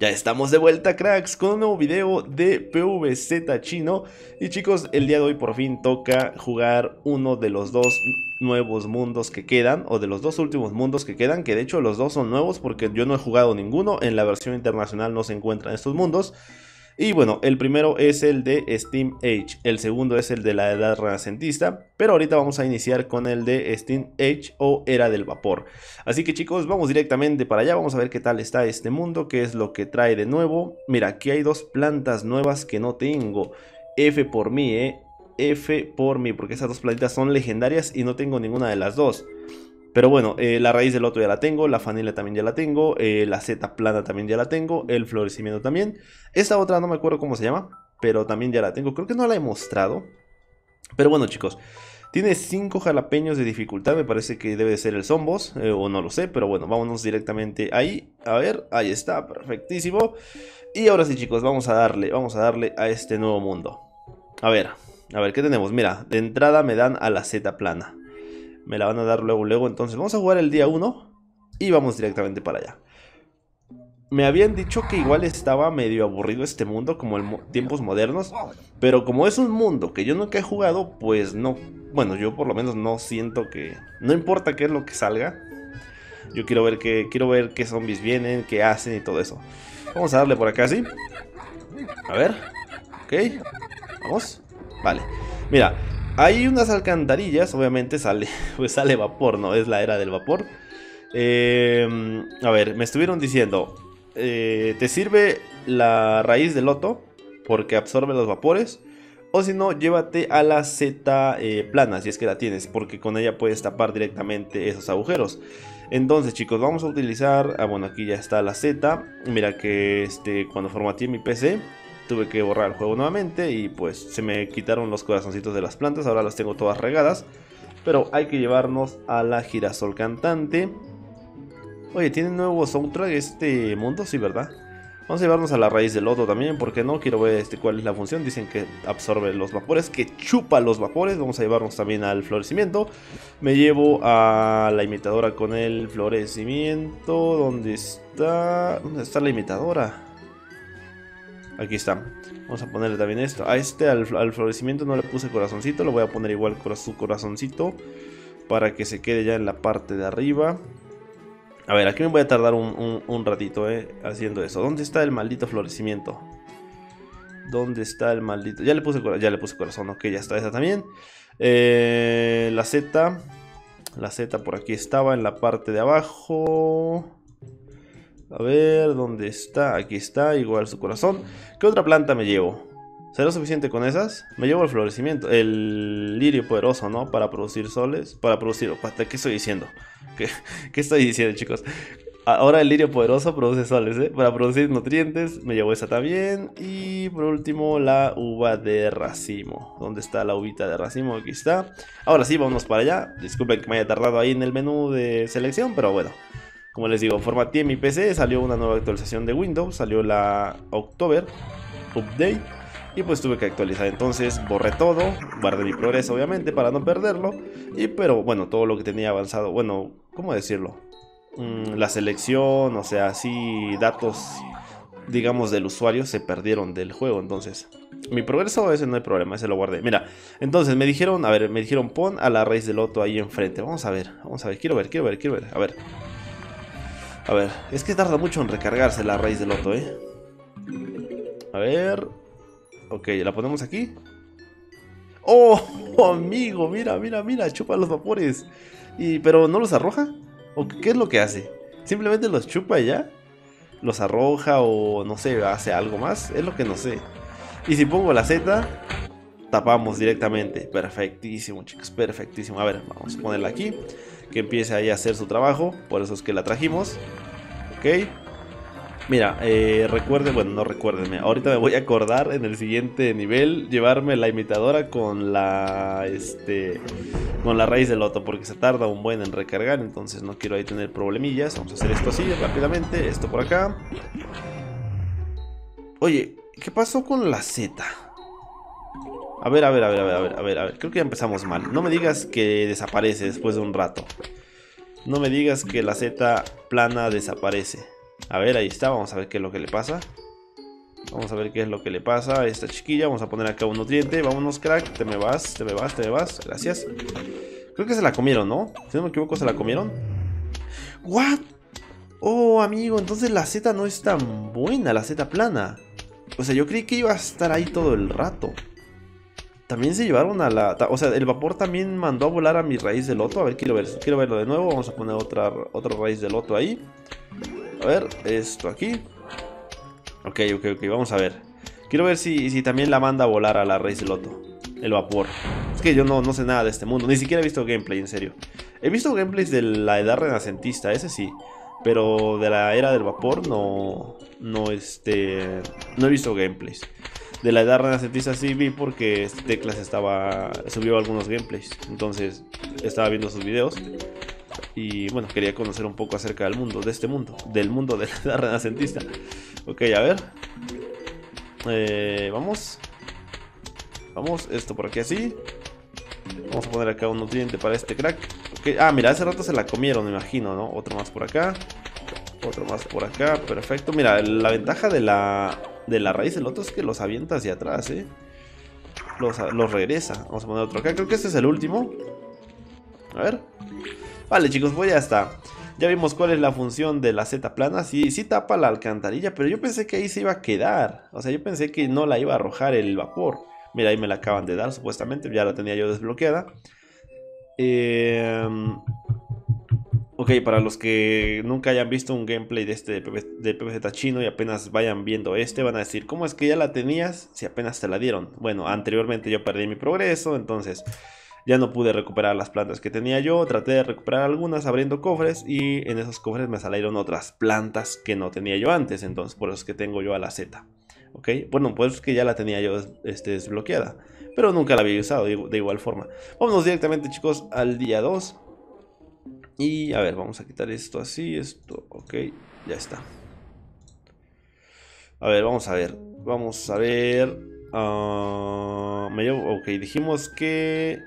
Ya estamos de vuelta cracks con un nuevo video de PVZ chino. Y chicos, el día de hoy por fin toca jugar uno de los dos nuevos mundos que quedan O de los dos últimos mundos que quedan Que de hecho los dos son nuevos porque yo no he jugado ninguno. En la versión internacional no se encuentran estos mundos y bueno, el primero es el de Steam Age, el segundo es el de la edad renacentista, pero ahorita vamos a iniciar con el de Steam Age o Era del Vapor. Así que chicos, vamos directamente para allá, vamos a ver qué tal está este mundo, qué es lo que trae de nuevo. Mira, aquí hay dos plantas nuevas que no tengo. F por mí, eh. F por mí, porque esas dos plantas son legendarias y no tengo ninguna de las dos. Pero bueno, eh, la raíz del loto ya la tengo, la fanila también ya la tengo, eh, la Z plana también ya la tengo, el florecimiento también. Esta otra no me acuerdo cómo se llama, pero también ya la tengo. Creo que no la he mostrado. Pero bueno chicos, tiene 5 jalapeños de dificultad, me parece que debe de ser el Zombos, eh, o no lo sé, pero bueno, vámonos directamente ahí. A ver, ahí está, perfectísimo. Y ahora sí chicos, vamos a darle, vamos a darle a este nuevo mundo. A ver, a ver, ¿qué tenemos? Mira, de entrada me dan a la Z plana. Me la van a dar luego, luego. Entonces vamos a jugar el día 1 y vamos directamente para allá. Me habían dicho que igual estaba medio aburrido este mundo como en tiempos modernos. Pero como es un mundo que yo nunca he jugado, pues no. Bueno, yo por lo menos no siento que... No importa qué es lo que salga. Yo quiero ver qué, quiero ver qué zombies vienen, qué hacen y todo eso. Vamos a darle por acá, ¿sí? A ver. Ok. Vamos. Vale. Mira, hay unas alcantarillas, obviamente sale, pues sale vapor, ¿no? Es la era del vapor. Em, a ver, me estuvieron diciendo, eh, ¿te sirve la raíz del loto? Porque absorbe los vapores. O si no, llévate a la Z eh, plana, si es que la tienes, porque con ella puedes tapar directamente esos agujeros. Entonces, chicos, vamos a utilizar... Ah, bueno, aquí ya está la Z. Mira que este, cuando formateé mi PC, tuve que borrar el juego nuevamente y pues se me quitaron los corazoncitos de las plantas, ahora las tengo todas regadas. Pero hay que llevarnos a la girasol cantante. Oye, ¿tiene nuevo soundtrack este mundo? Sí, ¿verdad? Vamos a llevarnos a la raíz del loto también, porque no quiero ver este, cuál es la función. Dicen que absorbe los vapores, que chupa los vapores. Vamos a llevarnos también al florecimiento. Me llevo a la imitadora con el florecimiento. ¿Dónde está? ¿Dónde está la imitadora? Aquí está. Vamos a ponerle también esto. A este, al, florecimiento no le puse corazoncito. Lo voy a poner igual su corazoncito. Para que se quede ya en la parte de arriba. A ver, aquí me voy a tardar un, ratito, eh, haciendo eso. ¿Dónde está el maldito florecimiento? ¿Dónde está el maldito? Ya le puse, ya le puse corazón, ok, ya está esa también. Eh, la Z. La Z por aquí estaba en la parte de abajo. A ver, ¿dónde está? Aquí está, igual su corazón. ¿Qué otra planta me llevo? ¿Será suficiente con esas? Me llevo el florecimiento, el lirio poderoso, ¿no? Para producir soles, para producir... ¿Qué estoy diciendo? ¿Qué, qué estoy diciendo, chicos? Ahora el lirio poderoso produce soles, ¿eh? Para producir nutrientes, me llevo esa también. Y por último, la uva de racimo. ¿Dónde está la uvita de racimo? Aquí está. Ahora sí, vámonos para allá. Disculpen que me haya tardado ahí en el menú de selección, pero bueno. Como les digo, formateé mi PC, salió una nueva actualización de Windows, salió la October Update y pues tuve que actualizar. Entonces borré todo, guardé mi progreso obviamente para no perderlo. Y pero bueno, todo lo que tenía avanzado, bueno, ¿cómo decirlo? Mm, la selección, o sea, así datos, digamos, del usuario se perdieron del juego. Entonces, mi progreso, ese no hay problema, ese lo guardé. Mira, entonces me dijeron, a ver, me dijeron pon a la raíz del loto ahí enfrente. Vamos a ver, vamos a ver, quiero ver, quiero ver, quiero ver. A ver. A ver, es que tarda mucho en recargarse la raíz del loto, ¿eh? A ver... Ok, la ponemos aquí. ¡Oh, amigo! Mira, mira, mira, chupa los vapores. Y, ¿Pero no los arroja? ¿O qué es lo que hace? ¿Simplemente los chupa y ya? ¿Los arroja o no sé, hace algo más? Es lo que no sé. Y si pongo la Z, tapamos directamente. Perfectísimo, chicos, perfectísimo. A ver, vamos a ponerla aquí que empiece ahí a hacer su trabajo. Por eso es que la trajimos. Ok. Mira, eh, recuerden, bueno, no recuérdenme. Ahorita me voy a acordar en el siguiente nivel llevarme la imitadora con la, este, con la raíz del loto, porque se tarda un buen en recargar, entonces no quiero ahí tener problemillas. Vamos a hacer esto así rápidamente, esto por acá. Oye, ¿qué pasó con la Z? A ver, a ver, a ver, a ver, a ver, a ver, a ver. Creo que ya empezamos mal. No me digas que desaparece después de un rato. No me digas que la Z plana desaparece. A ver, ahí está, vamos a ver qué es lo que le pasa. Vamos a ver qué es lo que le pasa a esta chiquilla. Vamos a poner acá un nutriente. Vámonos, crack. Te me vas, te me vas, te me vas. Gracias. Creo que se la comieron, ¿no? Si no me equivoco, se la comieron. ¿What? Oh, amigo, entonces la Z no es tan buena, la Z plana. O sea, yo creí que iba a estar ahí todo el rato. También se llevaron a la... O sea, el vapor también mandó a volar a mi raíz de loto. A ver, quiero ver, quiero verlo de nuevo. Vamos a poner otra, otra raíz de loto ahí. A ver, esto aquí. Ok, ok, ok, vamos a ver. Quiero ver si, si también la manda a volar a la raíz de loto. El vapor. Es que yo no, no sé nada de este mundo. Ni siquiera he visto gameplay, en serio. He visto gameplays de la edad renacentista, ese sí. Pero de la era del vapor no, no, este, no he visto gameplays. De la edad renacentista sí vi porque Teclas estaba, subió algunos gameplays. Entonces estaba viendo sus videos. Y bueno, quería conocer un poco acerca del mundo, de este mundo, del mundo de la edad renacentista. Ok, a ver. Eh, vamos. Vamos, esto por aquí así. Vamos a poner acá un nutriente para este crack. Ah, mira, hace rato se la comieron, me imagino, ¿no? Otro más por acá. Otro más por acá, perfecto. Mira, la ventaja de la, de la raíz del otro es que los avienta hacia atrás, ¿eh? Los, los regresa. Vamos a poner otro acá. Creo que este es el último. A ver. Vale, chicos, pues ya está. Ya vimos cuál es la función de la Z plana. Sí, sí tapa la alcantarilla, pero yo pensé que ahí se iba a quedar. O sea, yo pensé que no la iba a arrojar el vapor. Mira, ahí me la acaban de dar, supuestamente. Ya la tenía yo desbloqueada. Eh, ok, para los que nunca hayan visto un gameplay de este de PPZ chino y apenas vayan viendo este, van a decir, ¿cómo es que ya la tenías si apenas te la dieron? Bueno, anteriormente yo perdí mi progreso, entonces ya no pude recuperar las plantas que tenía yo, traté de recuperar algunas abriendo cofres y en esos cofres me salieron otras plantas que no tenía yo antes, entonces por eso es que tengo yo a la Z. ¿Ok? Bueno, pues que ya la tenía yo este, desbloqueada, pero nunca la había usado de igual forma. Vámonos directamente chicos al día 2. Y a ver, vamos a quitar esto así, esto, ok, ya está. A ver, vamos a ver, vamos a ver... Uh, me ok, dijimos que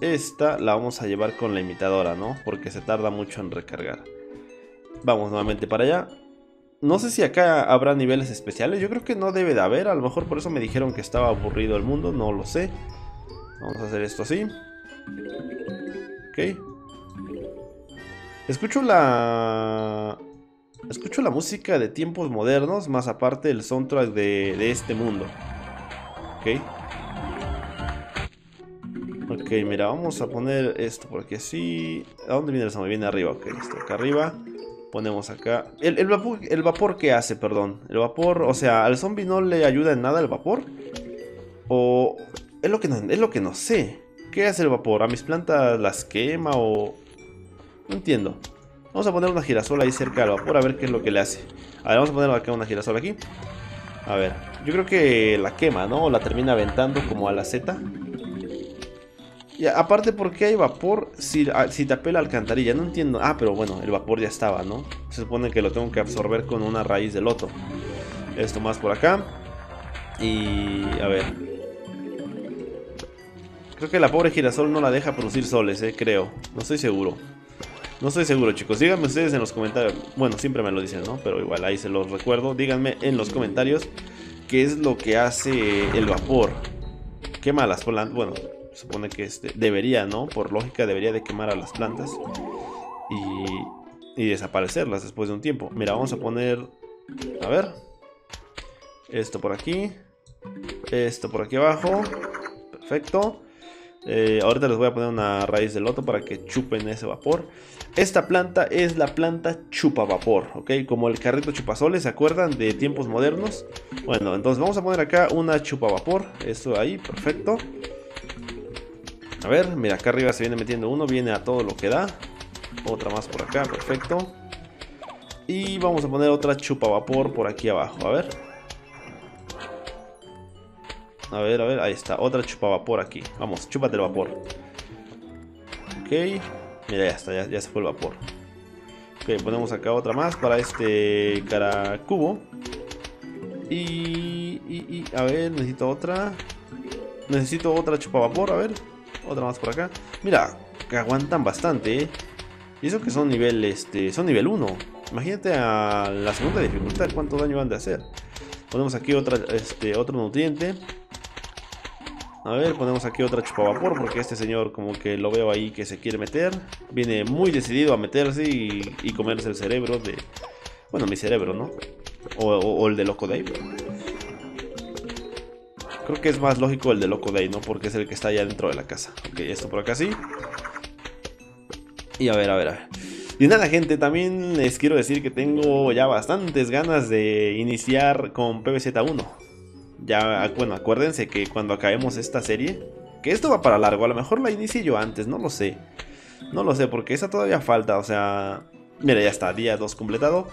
esta la vamos a llevar con la imitadora, ¿no? Porque se tarda mucho en recargar. Vamos nuevamente para allá. No sé si acá habrá niveles especiales. Yo creo que no debe de haber. A lo mejor por eso me dijeron que estaba aburrido el mundo. No lo sé. Vamos a hacer esto así. Ok. Escucho la... Escucho la música de tiempos modernos. Más aparte el soundtrack de, de este mundo. Ok. Ok, mira, vamos a poner esto porque así... ¿A dónde viene el zombie? Viene arriba, ok, esto acá arriba. Ponemos acá... El, vapor, el vapor que hace, perdón. El vapor, o sea, ¿al zombie no le ayuda en nada el vapor? O... Es lo que no, es lo que no sé. ¿Qué hace el vapor? ¿A mis plantas las quema o...? No entiendo. Vamos a poner una girasol ahí cerca del vapor a ver qué es lo que le hace. A ver, vamos a poner acá una girasol aquí. A ver, yo creo que la quema, ¿no? O la termina aventando como a la Z. Y aparte, ¿por qué hay vapor si, si tapé la alcantarilla? No entiendo. Ah, pero bueno, el vapor ya estaba, ¿no? Se supone que lo tengo que absorber con una raíz de loto. Esto más por acá. Y... a ver. Creo que la pobre girasol no la deja producir soles, eh, creo. No estoy seguro. No estoy seguro, chicos. Díganme ustedes en los comentarios. Bueno, siempre me lo dicen, ¿no? Pero igual ahí se los recuerdo. Díganme en los comentarios qué es lo que hace el vapor. Quema las plantas. Bueno, supone que este, debería, ¿no? Por lógica debería de quemar a las plantas y, y desaparecerlas después de un tiempo. Mira, vamos a poner, a ver, esto por aquí, esto por aquí abajo, perfecto. Eh, ahorita les voy a poner una raíz de loto para que chupen ese vapor. Esta planta es la planta chupa vapor, ¿ok? Como el carrito chupasoles, ¿se acuerdan de tiempos modernos? Bueno, entonces vamos a poner acá una chupa vapor, esto ahí, perfecto. A ver, mira, acá arriba se viene metiendo uno, viene a todo lo que da. Otra más por acá, perfecto. Y vamos a poner otra chupa vapor por aquí abajo, a ver. A ver, a ver, ahí está, otra chupa vapor aquí. Vamos, chúpate el vapor. Ok, mira, ya está, ya, se fue el vapor. Ok, ponemos acá otra más para este cara cubo. Y, y, a ver, necesito otra. Necesito otra chupa vapor, a ver. Otra más por acá. Mira, que aguantan bastante, ¿eh? Y eso que son nivel, este, son nivel 1. Imagínate a la segunda dificultad cuánto daño van de hacer. Ponemos aquí otra, este, otro nutriente. A ver, ponemos aquí otra chupavapor porque este señor como que lo veo ahí que se quiere meter. Viene muy decidido a meterse y, comerse el cerebro de... Bueno, mi cerebro, ¿no? O, el de Loco Dave. Creo que es más lógico el de Loco Dave, ¿no? Porque es el que está allá dentro de la casa. Ok, esto por acá sí. Y a ver, a ver, a ver. Y nada, gente, también les quiero decir que tengo ya bastantes ganas de iniciar con PBZ1. Ya, bueno, acuérdense que cuando acabemos esta serie, que esto va para largo, a lo mejor la inicie yo antes, no lo sé. No lo sé, porque esa todavía falta, o sea... Mira, ya está, día 2 completado.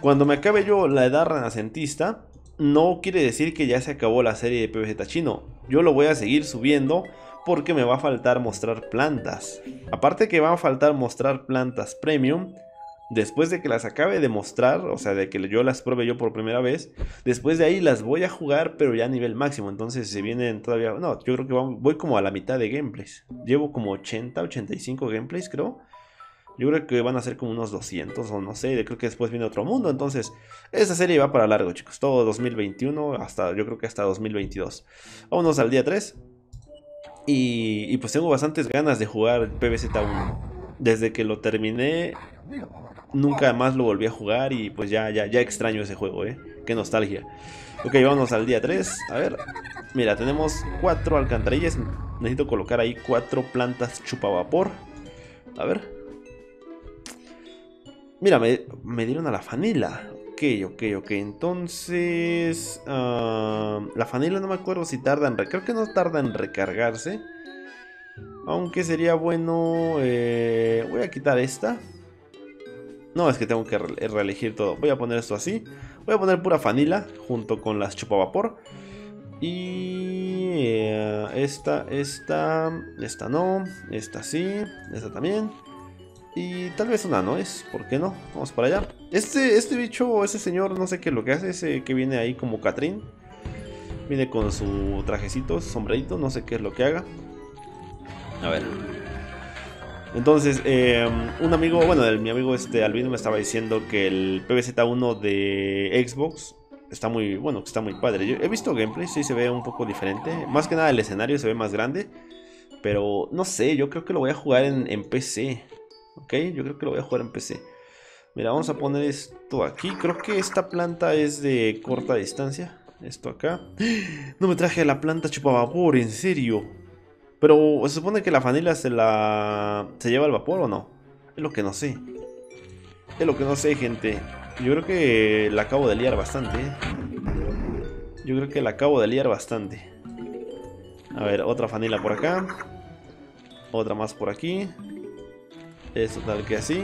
Cuando me acabe yo la edad renacentista, no quiere decir que ya se acabó la serie de PvZ chino. Yo lo voy a seguir subiendo porque me va a faltar mostrar plantas. Aparte que va a faltar mostrar plantas premium, Después de que las acabe de mostrar, o sea, de que yo las pruebe yo por primera vez, después de ahí las voy a jugar, pero ya a nivel máximo. Entonces se vienen todavía. No, yo creo que voy como a la mitad de gameplays. Llevo como 80, 85 gameplays, creo. Yo creo que van a ser como unos 200 o no sé, creo que después viene otro mundo. Entonces, esta serie va para largo, chicos. Todo 2021 hasta, yo creo que hasta 2022. Vámonos al día 3. Y, y pues tengo bastantes ganas de jugar PBZ1. Desde que lo terminé, nunca más lo volví a jugar y pues ya, ya, ya extraño ese juego, ¿eh? Qué nostalgia. Ok, vamos al día 3. A ver, mira, tenemos cuatro alcantarillas. Necesito colocar ahí cuatro plantas chupavapor. A ver. Mira, me, dieron a la fanila. Ok, ok, ok. Entonces... Ah, la fanila no me acuerdo si tarda en... Creo que no tarda en recargarse. Aunque sería bueno... Eh, a quitar esta. No, es que tengo que reelegir todo. Voy a poner esto así. Voy a poner pura fanila junto con las chupavapor. Y eh, esta, esta, esta no, esta sí, esta también. Y tal vez una no es, ¿por qué no? Vamos para allá. Este, este bicho, ese señor, no sé qué es lo que hace, ese que viene ahí como Catrín. Viene con su trajecito, sombrerito, no sé qué es lo que haga. A ver. Entonces, em, un amigo, bueno, mi amigo este Albino me estaba diciendo que el PBZ1 de Xbox está muy, bueno, está muy padre. Yo he visto gameplay, sí se ve un poco diferente. Más que nada el escenario se ve más grande. Pero no sé, yo creo que lo voy a jugar en, PC. ¿Ok? Yo creo que lo voy a jugar en PC. Mira, vamos a poner esto aquí. Creo que esta planta es de corta distancia. Esto acá. No me traje la planta chupavapor, en serio. Pero se supone que la fanila se la... ¿Se lleva al vapor o no? Es lo que no sé. Es lo que no sé, gente. Yo creo que la acabo de liar bastante. ¿eh? Yo creo que la acabo de liar bastante. A ver, otra fanila por acá. Otra más por aquí. Esto tal que así.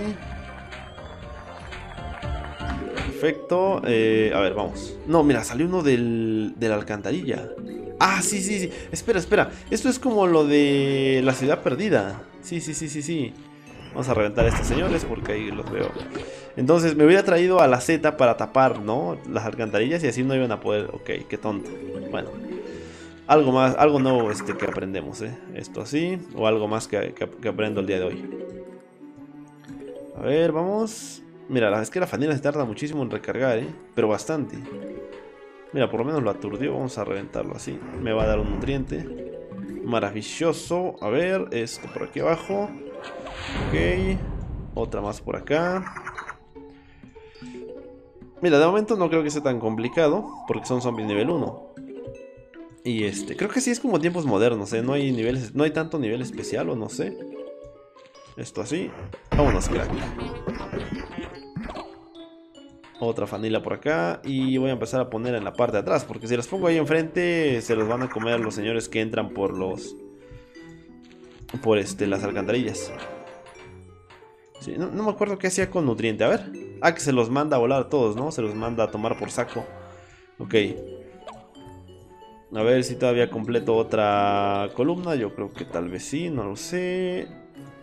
Perfecto. Eh, a ver, vamos. No, mira, salió uno del, de la alcantarilla. Ah, sí, sí, sí. Espera, espera. Esto es como lo de la ciudad perdida. Sí, sí, sí, sí, sí. Vamos a reventar a estos señores porque ahí los veo. Entonces me hubiera traído a la Z para tapar, ¿no? Las alcantarillas y así no iban a poder... Ok, qué tonto. Bueno. Algo más, algo nuevo este, que aprendemos, ¿eh? Esto así. O algo más que, que aprendo el día de hoy. A ver, vamos. Mira, es que la fanila se tarda muchísimo en recargar, ¿eh? Pero bastante. Mira, por lo menos lo aturdió. Vamos a reventarlo así. Me va a dar un nutriente. Maravilloso. A ver, esto por aquí abajo. Ok. Otra más por acá. Mira, de momento no creo que sea tan complicado. Porque son zombies nivel 1. Y este, creo que sí es como tiempos modernos, ¿eh? No hay niveles, no hay tanto nivel especial o no sé. Esto así. Vámonos, crack. Otra fanila por acá. Y voy a empezar a poner en la parte de atrás. Porque si las pongo ahí enfrente, se los van a comer los señores que entran por los... Por este, las alcantarillas. no, me acuerdo qué hacía con nutriente. A ver. Ah, que se los manda a volar a todos, ¿no? Se los manda a tomar por saco. Ok. A ver si todavía completo otra columna. Yo creo que tal vez sí, no lo sé.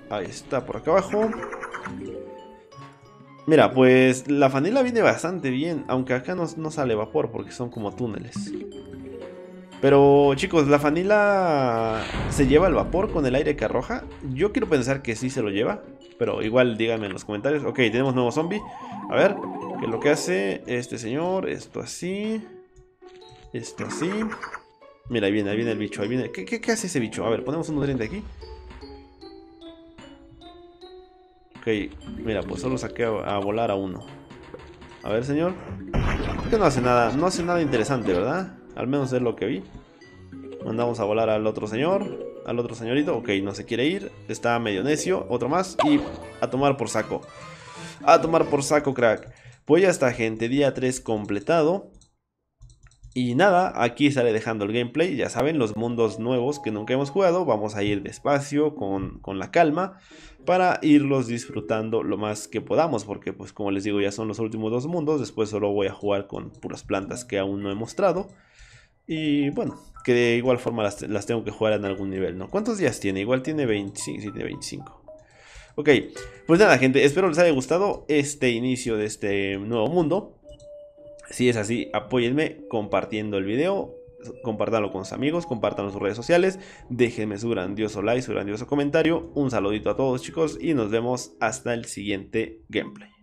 Ahí está, por acá abajo. Mira, pues la fanila viene bastante bien, aunque acá no, sale vapor porque son como túneles. Pero chicos, ¿la fanila se lleva el vapor con el aire que arroja? Yo quiero pensar que sí se lo lleva, pero igual díganme en los comentarios. Ok, tenemos nuevo zombie. A ver, ¿qué es lo que hace este señor? Esto así. Esto así. Mira, ahí viene, ahí viene el bicho. Ahí viene. ¿Qué, qué, hace ese bicho? A ver, ponemos un de aquí. Ok, mira, pues solo saqué a, volar a uno. A ver, señor. Que no hace nada, no hace nada interesante, ¿verdad? Al menos es lo que vi. Mandamos a volar al otro señor. Al otro señorito. Ok, no se quiere ir. Está medio necio. Otro más. Y a tomar por saco. A tomar por saco, crack. Pues ya está, gente. Día 3 completado. Y nada, aquí sale dejando el gameplay, ya saben, los mundos nuevos que nunca hemos jugado, vamos a ir despacio, con, con, la calma, para irlos disfrutando lo más que podamos, porque pues como les digo ya son los últimos dos mundos, después solo voy a jugar con puras plantas que aún no he mostrado, y bueno, que de igual forma las, tengo que jugar en algún nivel, ¿no? ¿Cuántos días tiene? Igual tiene 25, sí, tiene 25. Ok, pues nada gente, espero les haya gustado este inicio de este nuevo mundo. Si es así, apóyenme compartiendo el video, compártanlo con sus amigos, compártanlo en sus redes sociales, déjenme su grandioso like, su grandioso comentario, un saludito a todos chicos y nos vemos hasta el siguiente gameplay.